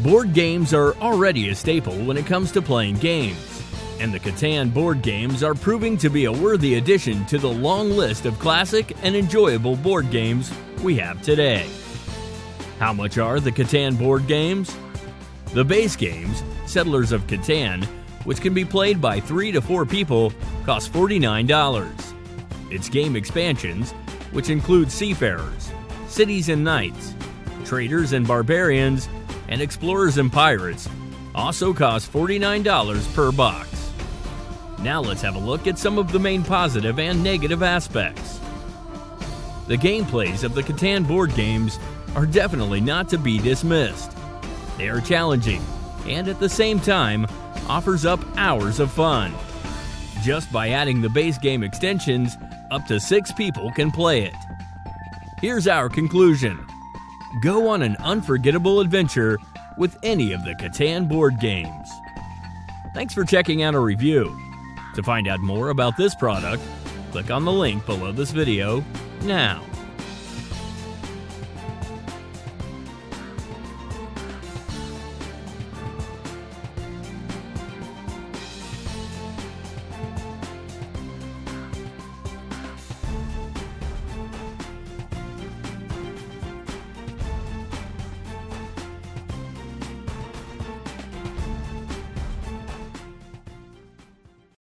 Board games are already a staple when it comes to playing games, and the Catan board games are proving to be a worthy addition to the long list of classic and enjoyable board games we have today. How much are the Catan board games? The base games, Settlers of Catan, which can be played by 3 to 4 people, cost $49. Its game expansions, which include Seafarers, Cities and Knights, Traders and Barbarians, and Explorers and Pirates also cost $49 per box. Now let's have a look at some of the main positive and negative aspects. The gameplays of the Catan board games are definitely not to be dismissed. They are challenging and at the same time offers up hours of fun. Just by adding the base game extensions, up to 6 people can play it. Here's our conclusion. Go on an unforgettable adventure with any of the Catan board games. Thanks for checking out our review. To find out more about this product, click on the link below this video now.